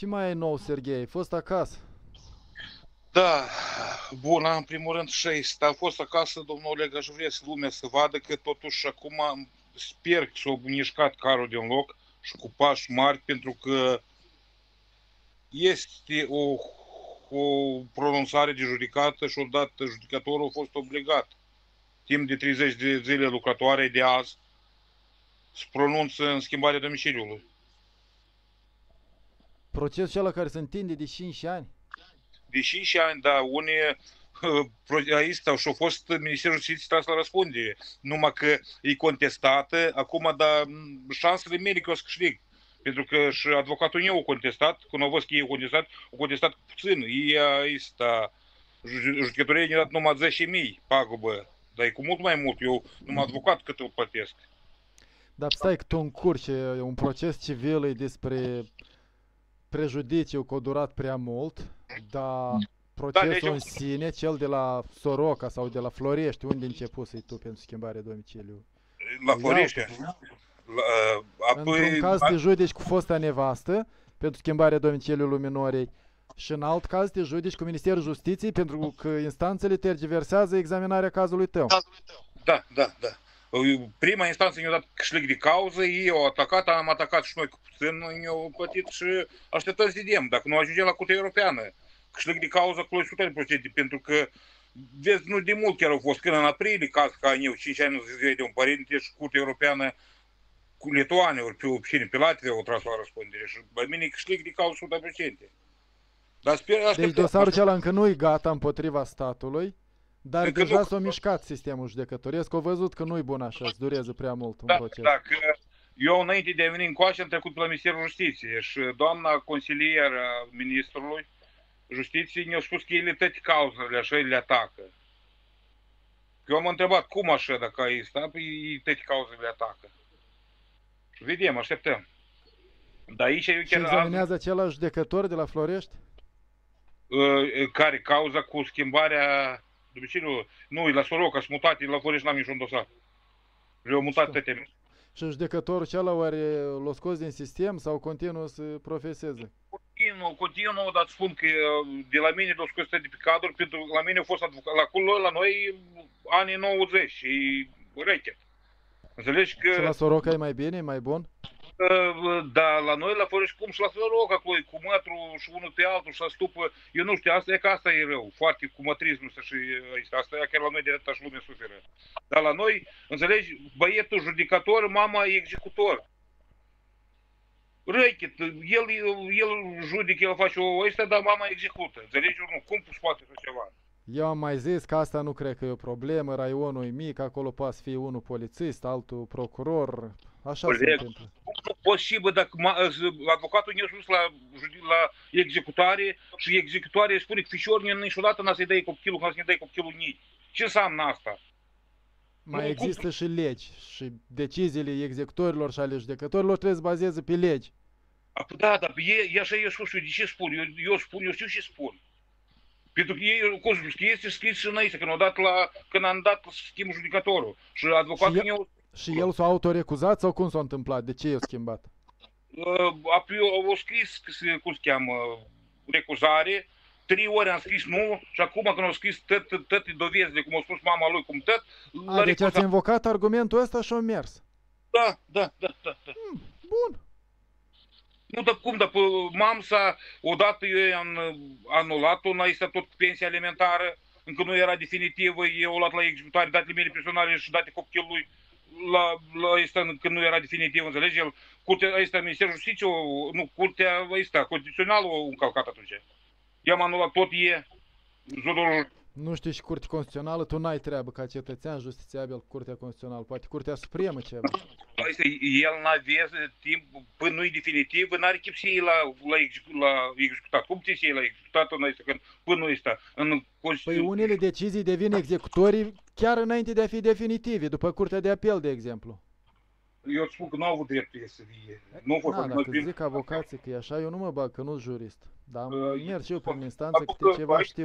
Ce mai e nou, Serghei? Ai fost acasă? Da, bună, în primul rând și este. Am fost acasă, domnul Oleg, aș vrea să lumea să vadă că totuși acum sper că s-a mișcat carul din loc și cu pași mari, pentru că este o, o pronunțare de judecată și odată judecătorul a fost obligat timp de 30 de zile lucrătoare de azi să pronunță în schimbarea domiciliului. Procesul ăla care se întinde de 5 ani? De 5 ani, da, unii aici și au fost Ministerul Justiției tras la răspundere. Numai că e contestată, acum, dar șansele mele că o să câștig. Pentru că și advocatul meu a contestat, când au văzut că ei au contestat, au contestat puțin. Ei, ăsta, judecătorii ne-au dat numai 10.000 pagubă, dar e cu mult mai mult. Eu, numai advocat cât îl plătesc. Dar stai că tu încurci, e un proces civil e despre prejudiciu că a durat prea mult, dar procesul da, deci în sine, cel de la Soroca sau de la Florești, unde începusei tu pentru schimbarea domiciliului? La Florești. La, apoi, Într-un caz te judeci cu fosta nevastă pentru schimbarea domiciliului minorei și în alt caz te judeci cu Ministerul Justiției pentru că instanțele tergiversează examinarea cazului tău. Da, da, da. Prima instanță ne-a dat câștig de cauză, ei au atacat, am atacat și noi cu puțin, ne-au plătit și așteptăm să vedem. Dacă nu ajungem la Curtea Europeană, câștig de cauză cu 100%, pentru că vezi, nu de mult chiar au fost, când în aprilie, caz ca eu, 5 ani zile de un părinte și Curtea Europeană cu Lituania, ori pe, cine, pe Latvia au tras la răspundere și la mine câștig de cauză 100%. Dar sper, deci dosarul acela încă nu e gata împotriva statului, dar încă deja s-a mișcat sistemul judecătoresc, au văzut că nu-i bun așa, îți durează prea mult un da, proces. Da, că eu înainte de a veni încoace am trecut pe la Ministerul Justiției și doamna consilier a Ministrului Justiției ne-a spus că ele toate cauzele așa le atacă. Eu am întrebat cum așa dacă ai stat, păi toate cauzele le atacă. Și vedem, așteptăm. Dar aici eu chiar... Și examinează azi... același judecător de la Florești? Care? Cauza cu schimbarea domiciliul? Nu, e la Soroca, sunt mutate, la Florești n-am niciun dosar. Le-au mutat toate. Și judecătorul acela oare l-a scos din sistem sau continuă să profeseze? Continuă, continuă, dar spun că de la mine l-a scos de pe cadru, pentru că la mine a fost advocat, la, acolo, la noi anii 90 și rechet. Înțelegi că... Și la Soroca e mai bine, mai bun? Da, la noi la Fărăș cum și la Soroca, acolo cu mătru și unul pe altul și stupă. Eu nu știu, asta e că asta e rău, foarte cu mătrismul ăsta și asta e chiar la noi de atâta și lume suferă. Dar la noi, înțelegi, băietul judicator, mama executor. Răchit, el, el judică, el face o ăsta, dar mama execută. Înțelegi? Nu, cum poate așa ceva? Eu am mai zis că asta nu cred că e o problemă, raionul e mic, acolo poate fi unul polițist, altul procuror, așa Corect. se întâmplă. Nu posibil dacă avocatul ne-a spus la, la executare și executare spune că fișorul niciodată n-a să-i dai copilul, n-a să-i dai copilul nici. Ce înseamnă asta? Mai nu, există cum? și legi și deciziile executorilor și ale judecătorilor trebuie să bazeze pe legi. Da, da, e, e așa eu spus, eu de ce spun? Eu, eu spun, eu știu ce spun. Pentru că ei, cum spus, este scris și înainte, când, dat la, când am dat schimb judecătorul. Și advocatul și meu... Și el s-a autorecuzat sau cum s-a întâmplat? De ce i-a schimbat? Uh, au scris, cum se cheamă, recuzare, trei ori am scris nu și acum când au scris toate dovezile, cum a spus mama lui, cum tot... A, deci ați invocat argumentul ăsta și a mers. Da, da, da, da. da. Hmm, bun. Nu, dar cum, dar mamsa, odată eu am anulat-o, n-a tot cu pensia alimentară, încă nu era definitivă, eu o luat la executare datele mele personale și date copilului la, la asta, când nu era definitiv, înțelegi? El, curtea, asta, Ministerul Justiției, nu, curtea asta, constituțională o încălcat atunci. I-am anulat tot e, zodorul nu știi și Curtea Constituțională, tu n-ai treabă ca cetățean justițiabil cu Curtea Constituțională, poate Curtea Supremă ceva. El n-avea timp, până nu-i definitiv, n-are chip să iei la, la, la executat. Cum ți să iei la executat în asta, când până nu este în Păi unele decizii devin executorii chiar înainte de a fi definitive, după Curtea de Apel, de exemplu. Eu spun că nu au avut dreptul să fie. Nu au fost da, dacă prin... zic avocații că e așa, eu nu mă bag, că nu sunt jurist. Dar uh, merg și eu prin instanță, câte ceva știu.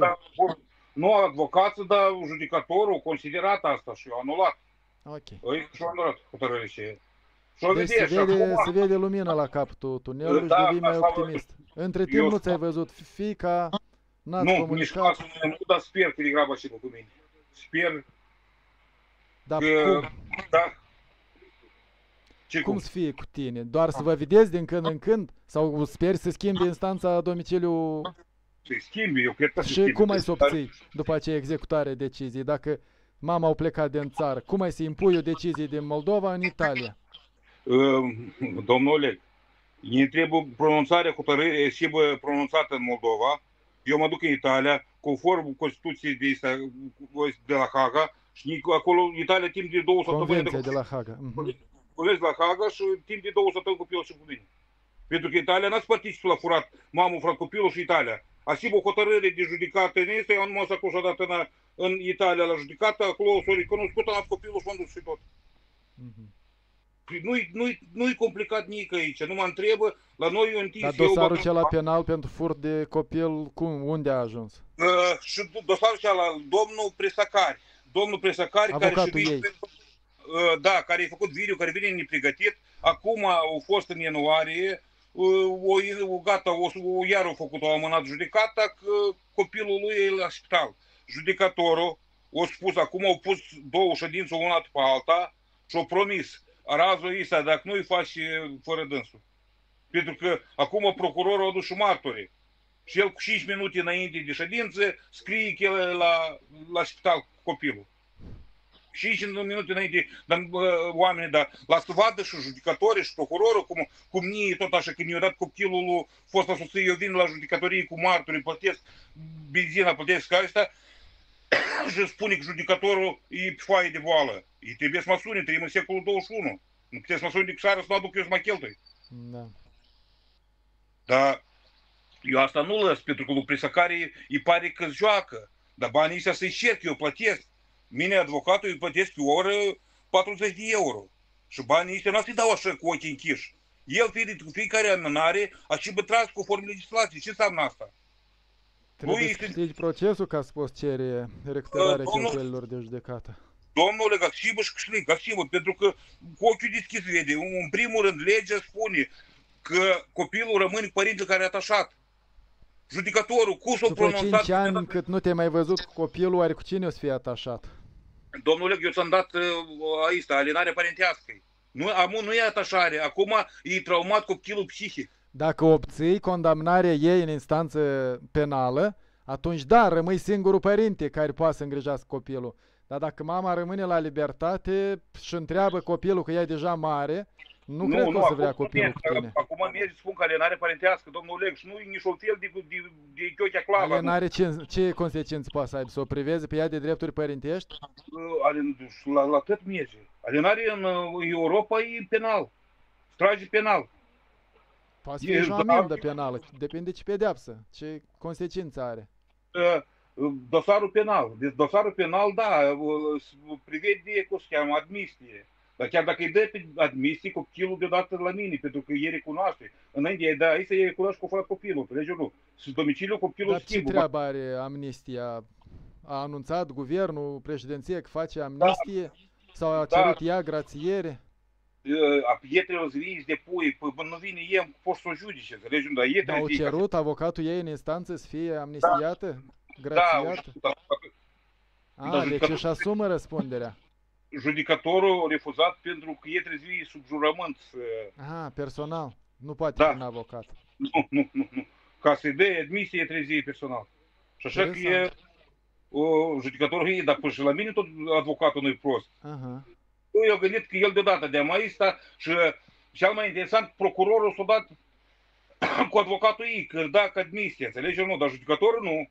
Nu avocatul, dar judecătorul considerat asta și a anulat. Ok. Îi și-a anulat hotărârile și deci se vede, acum... se vede lumina la capătul tunelului da, și devii mai optimist. Între timp Eu nu ți-ai spun- văzut fica, n-ați nu, nici comunicat, cazul nu, dar sper că degrabă și cu mine. Sper dar că, cum? da. Ce Cum cum? să fie cu tine? Doar să vă vedeți din când în când? Sau speri să schimbi instanța domiciliu Se schimbi, eu cred că se și schimbi. cum ai să Dar, obții după aceea executarea deciziei? Dacă mama au plecat din țară, cum ai să impui o decizie din Moldova în Italia? uh, Domnul Oleg, ne trebuie pronunțarea hotărârii și bă, pronunțată în Moldova. Eu mă duc în Italia, conform Constituției de, asta, de la Haga, și nici acolo Italia timp de două săptămâni Convenția de la Haga. Mhm. Colegi la Haga și timp de două săptămâni copilul și cu mine. Pentru că Italia n-ați participă la furat mamul, frat, copilul și Italia. Asim o hotărâre de judecată în este, eu nu m-am dus odată în, în Italia la judecată, acolo s-a recunoscut, am luat copilul și m-am dus și tot. Mhm. Păi Nu-i, nu-i, nu-i complicat nici aici, nu mă întrebă, la noi e un Dar tis, eu dosarul bag- cel penal pentru furt de copil, cum, unde a ajuns? Uh, și dosarul cealaltă, domnul Presacari. Domnul Presacari, care Avocatul și ei. Uh, da, care a făcut video, care vine nepregătit. Acum au fost în ianuarie, uh, o, o, gata, o, o, iar au făcut, o amânat judecata, că copilul lui e la spital. Judecatorul a spus, acum au pus două ședințe una după alta și au promis, razul ăsta, dacă nu îi faci fără dânsul. Pentru că acum procurorul a dus și martorii. Și el cu 5 minute înainte de ședință scrie că el e la, la spital cu copilul. 5 minute înainte, dar bă, oamenii, dar la să vadă și judecătorii și procurorul, cum, cum nie tot așa, când i-a dat copilul lui fosta soție, eu vin la judecătorie cu martorii, plătesc benzina, plătesc ca asta, și spune că judecătorul e pe foaie de boală. Îi trebuie să mă sune, trăim în secolul 21. Nu puteți să mă sune de seară să mă aduc eu să mă cheltui. Da. Dar eu asta nu lăs, pentru că lui Prisacari îi pare că joacă. Dar banii ăștia să-i cerc, eu plătesc. Mine, advocatul, îi plătesc pe oră 40 de euro. Și banii ăștia nu să-i dau așa cu ochii închiși. El, fie, fiecare amânare, a și bătrat conform legislației. Ce înseamnă asta? Trebuie să este- câștigi procesul ca să poți cere recuperarea Uh, domnul- cheltuielilor de judecată. Domnule, Gaxibă și câștig, Gaxibă, pentru că cu ochiul deschis vede. În primul rând, legea spune că copilul rămâne cu părintele care e atașat. Judecătorul, cu s-o După pronunțat... 5 ani cât nu te-ai mai văzut cu copilul, oare cu cine o să fie atașat? Domnule, eu ți-am dat uh, aici, alinare parentească. Nu, amu nu e atașare, acum e traumat copilul psihic. Dacă obții condamnarea ei în instanță penală, atunci da, rămâi singurul părinte care poate să îngrijească copilul. Dar dacă mama rămâne la libertate și întreabă copilul că ea e deja mare, nu, cred că o să vrea acum copilul merge, cu tine. Acum merge spun că alinare parentească, domnul Oleg, și nu e niciun fel de, de, de chiochea clavă. Alienare ce, ce consecințe poate să aibă? Să o priveze pe ea de drepturi părintești? Alin, la, la tot merge. Alinare în uh, Europa e penal. Strage penal. Poate să fie E, și o da. amendă penală, depinde ce pedeapsă, ce consecințe are. Uh, uh, Dosarul penal. Deci dosarul penal, da, uh, s- privede, cum se cheamă, admisie. Dar chiar dacă îi dă pe admisie, copilul deodată la mine, pentru că el recunoaște. Înainte, da, aici îi recunoaște cu fără copilul, înțelegi nu? Și domiciliul copilul Dar ce schimbă. treabă are amnistia? A anunțat guvernul, președinție că face amnistie? Sau a Da. cerut ea grațiere? Uh, A pietrelor zis de pui, păi nu vine el, poți să o judice, înțelegi nu? Dar e Dar au trebuie cerut avocatul ei în instanță să fie amnistiată? Da, Grațiată? da, A, da, deci judecatul- își asumă răspunderea. Judecătorul a refuzat pentru că e trebuie sub jurământ să... Aha, personal. Nu poate Da. prin avocat. Nu, nu, nu, nu. Ca să-i dea admisie, trebuie personal. Și așa că e... Interesant. O, judecătorul e, dar până și la mine tot avocatul nu-i prost. Aha. Eu i-am gândit că el deodată de mai sta și cel mai interesant, procurorul s-a dat cu advocatul ei, că îl da ca admisie, înțelegi sau nu? Dar judecătorul nu.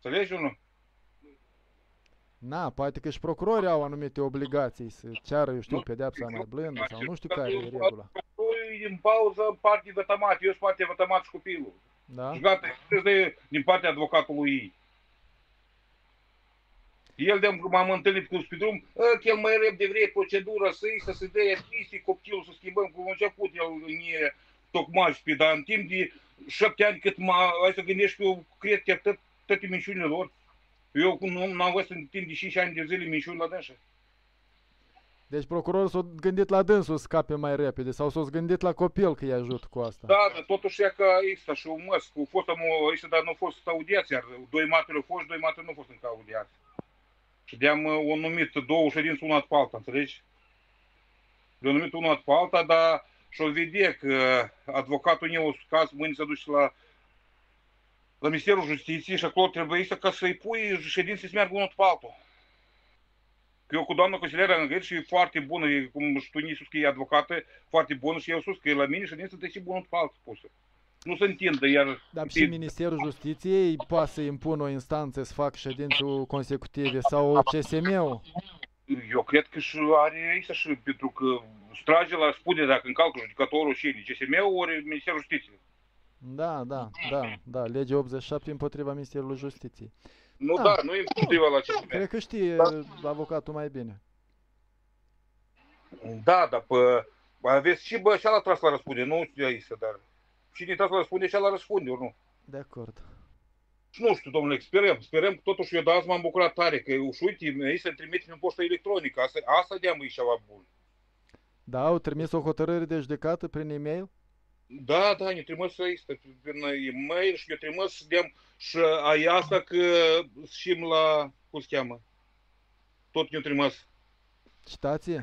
Înțelegi sau nu? Na, poate că și procurorii au anumite obligații să ceară, eu știu, Nu, pedeapsa mai blândă sau nu știu Că care e eu- regula. Procurorul e din pauză parte vătămat, eu sunt parte vătămat și copilul. Da? Și gata, este din partea advocatului ei. El de m-am întâlnit cu spidrum, ă, că el mai repede vrea procedura să îi să se dea admisie copilul, să schimbăm cum a început el în e tocmai pe, dar în timp de șapte ani cât mă, hai să gândești că eu cred că tot, toate minciunile lor. Eu cum nu am văzut în timp de 5 ani de zile minciuni la dânșă. Deci procurorul s-a gândit la dânsul să scape mai repede sau s-a gândit la copil că îi ajut cu asta. Da, dar totuși e că există și un măs, cu fost omul ăsta, dar nu a fost audiați, iar doi maturi au fost, doi maturi nu au fost încă audiați. Și de-am o numit două ședințe una pe alta, înțelegi? Le-au numit una pe alta, dar și-o vede că advocatul meu caz mâine se duce la la Ministerul Justiției și acolo trebuie să ca să-i pui ședințe să meargă unul pe altul. Că eu cu doamna consilieră am găsit și e foarte bună, e, cum și tu nici sus că e advocată, foarte bună și eu sus că e la mine ședință trebuie și bună pe altul pusă. Nu se întindă, iar... Dar și Ministerul Justiției poate să impună o instanță să facă ședințe consecutive sau CSM-ul? Eu cred că și are aici și pentru că strage la spune dacă încalcă judecătorul și CSM-ul ori Ministerul Justiției. Da, da, da, da, legea 87 împotriva Ministerului Justiției. Nu, da, da nu e împotriva la CSM. Cred că știe da. avocatul mai bine. Da, dar pe, aveți și bă, și ala tras la răspunde, nu știu aici, dar cine tras la răspunde și ala răspunde, ori nu. De acord. Și nu știu, domnule, sperăm, sperăm, totuși eu de azi m-am bucurat tare, că și uite, aici se trimite în poștă electronică, asta, asta de-am e ceva bun. Da, au trimis o hotărâre de judecată prin e-mail? Da, da, ne trimis este prin e-mail și ne trimis să vedem și aia asta că șim la, cum se cheamă, tot ne trimis. Citație?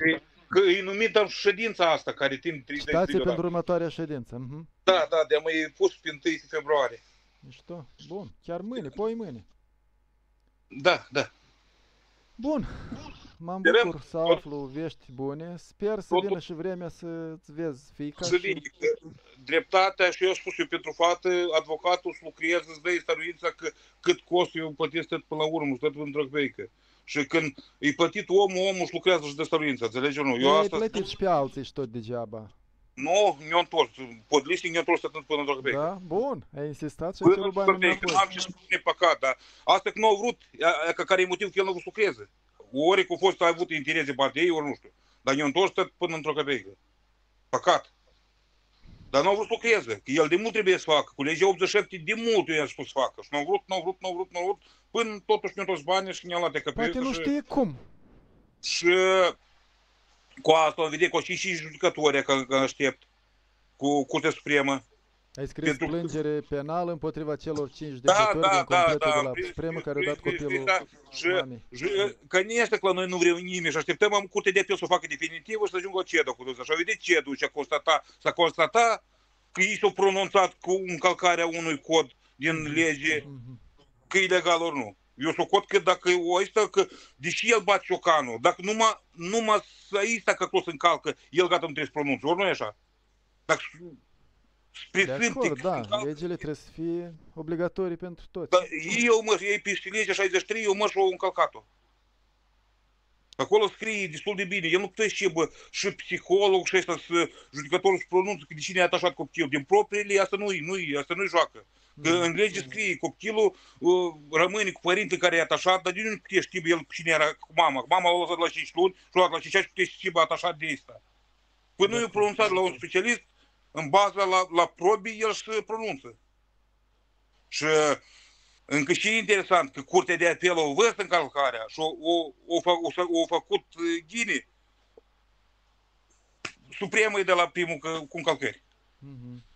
Că, e numit am ședința asta care timp 30 de Citație pentru următoarea ședință. Mm -hmm. Da, da, de am e pus pe 1 februarie. Mișto. Bun. Chiar mâine, poi mâine. Da, da. Bun. Bun. M-am bucur să aflu vești bune. Sper să vină și vremea să-ți vezi fiica. Să vine. Dreptatea și eu spus eu pentru fată, advocatul să lucreze, îți dă stăruința că cât costă eu plătesc tot până la urmă, tot în drăgbeică. Și când e plătit omul, omul își lucrează și de stăruință, înțelegi nu? Eu asta... plătit și pe alții și tot degeaba. Nu, ne-au întors. Pod listing ne-au întors atât până în drăgbeică. Da, bun. Ai insistat și ai cerut bani înapoi. Am ce spune păcat, dar asta că nu au vrut, că care e motiv că el nu vrut să lucreze ori cu fost a avut interese partiei, ori nu știu. Dar ne-a întors tot până într-o căpeică. Păcat. Dar nu au vrut să lucreze. Că el de mult trebuie să facă. Cu legea 87 de mult i-a spus să facă. Și nu au vrut, nu au vrut, nu au vrut, nu au vrut. Până totuși ne-a întors banii și ne-a luat de căpeică. Poate nu știe cum. Și cu asta am vedea că și și judecătorii că, că aștept cu Curtea Supremă. Ai scris Pentru... plângere penală împotriva celor cinci da, judecători da, din completul da, da, de la Supremă care au dat copilul da, și, și, Конечно, că noi nu vrem nimeni și așteptăm am curte de apel să o facă definitivă și să ajungă CEDU cu dânsa. Și a vedea CEDU și a constata, s-a constata că ei s-au pronunțat cu încălcarea unui cod din mm-hmm. lege, mm-hmm. că e legal ori nu. Eu socot că dacă o ăsta, că deși el bate ciocanul, dacă numai, numai să ăsta că tot încalcă, el gata nu trebuie să pronunțe, ori nu e așa? Dacă spre de acord, da, legile trebuie să fie obligatorii pentru toți. Dar eu, mă, ei pe legea 63, eu, mă, și-o încălcat-o. Acolo scrie destul de bine. El nu putea și, bă, și psiholog și ăsta, să, judecătorul să pronunță că de cine a atașat copilul. Din propriile, asta nu-i, nu-i, asta nu-i joacă. Că mm. în lege scrie, copilul uh, rămâne cu părinte care e atașat, dar de nu putea ști el cine era cu mama. Mama a lăsat la 5 luni și a luat la 5 ani și putea ști atașat de asta. Până nu e pronunțat la un specialist, în baza la, la probii, el se pronunță. Și încă și interesant că Curtea de Apel a văzut încălcarea și o, o, o, o, o făcut Ghini supremă de la primul că, cu încălcări. Mm-hmm.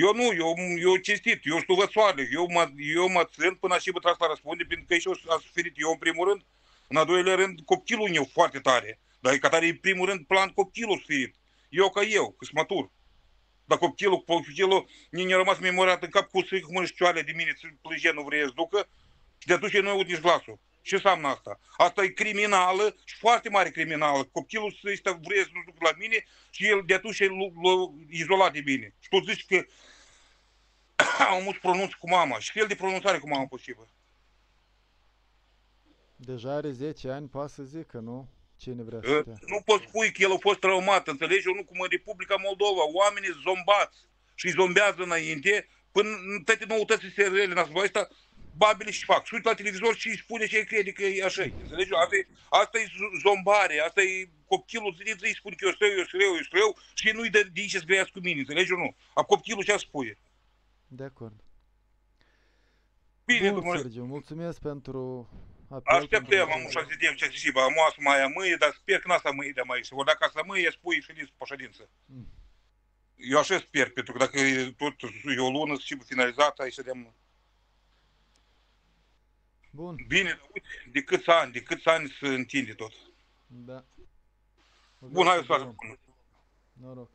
Eu nu, eu, eu cinstit, eu știu vățoare, eu mă, eu mă țin până și bă la răspunde, pentru că și eu am suferit, eu în primul rând, în a doilea rând, copilul meu foarte tare, dar e ca tare, în primul rând, plan copilul suferit. Eu ca eu, că sunt matur. Dar copilul, copilul, ne-a rămas memoriat în cap cu să mâșcioale de mine, plângea, nu vrei să ducă, și de atunci nu aud nici glasul. Ce înseamnă asta? Asta e criminală și foarte mare criminală. Copilul să este vrea să nu ducă la mine și el de atunci l-a izolat de bine. Și tu zici că am mult pronunț cu mama. Și fel de pronunțare cu mama posibil. Deja are 10 ani, poate să zică, nu? Cine vrea să te... Nu poți spui că el a fost traumat, înțelegi? Eu nu cum în Republica Moldova, oamenii zombați și zombează înainte, până toate noutățile seriale naționale ăsta, babele și fac. Și uite la televizor și îi spune ce crede că e așa. Înțelegi? Asta e, asta e zombare, asta e copilul zi îi spune că eu știu, eu știu, eu știu, și nu-i de, de ce să cu mine, înțelegi nu? A copilul ce spune. De acord. Bine, Bun, Sergiu, mulțumesc pentru apel Așteptăm, pentru- am așa să vedem ce și bă, moasă mai mâie, dar sper că n-asta mâie de mai. Ori dacă asta mâie, spui și pe ședință. Mm. Eu așa sper, pentru că dacă e tot e o lună și finalizată, aici vedem Bun, bine, dar uite, de câți ani, de câți ani se întinde tot. da. Bun, hai Urmează să drum. facem. Noroc.